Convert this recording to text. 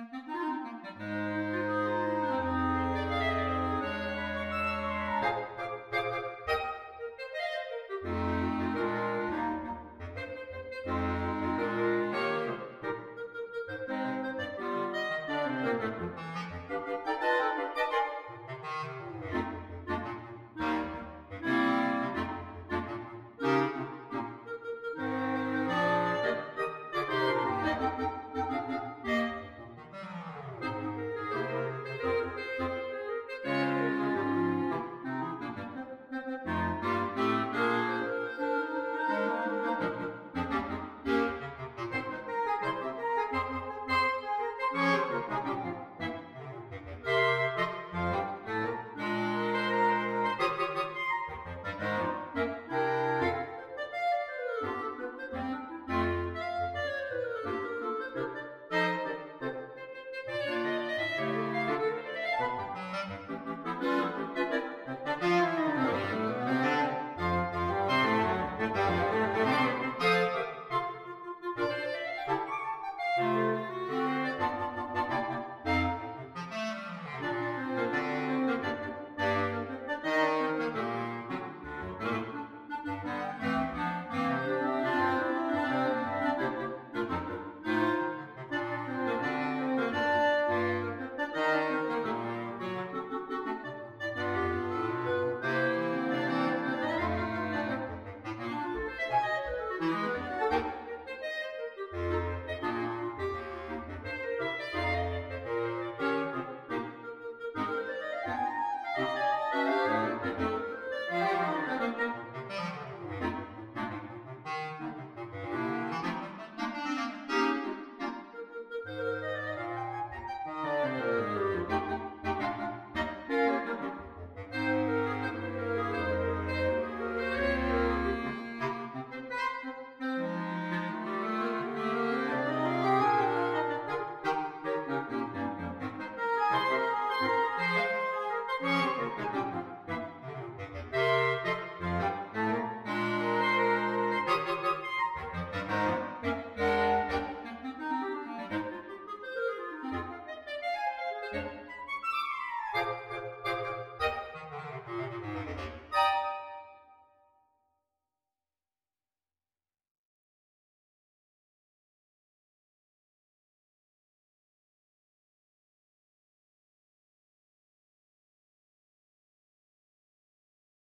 Mm-hmm.